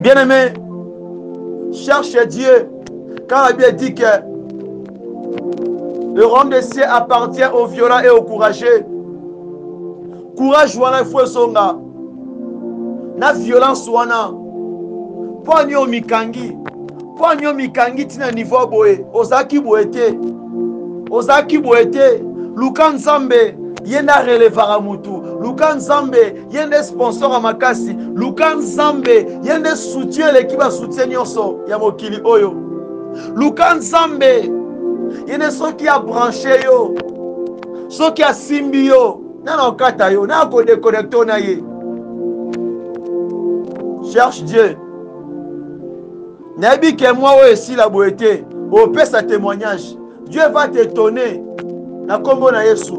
Bien aimé, cherche Dieu, car la Bible dit que le royaume des cieux appartient aux violents et aux courageux. Courage wana il faut esonga na violence wana mpo ani omikangi mpo ani omikangi ntina niveau ya boye ozalaki boye te ozalaki boye te luka nzambe ye nde arelevaka motu luka nzambe ye nde sponsor ya makasi luka nzambe ye nde soutien eleki basoutien nyonso ya mokili oyo luka nzambe ye nde soki abranche yo soki asimbi yo nani akokata yo nani akodeconnecte yo na ye cherche dieu nayebi ke mwa oyo esila boye te opesa témoignage dieu va te tonner na nkombo na yesu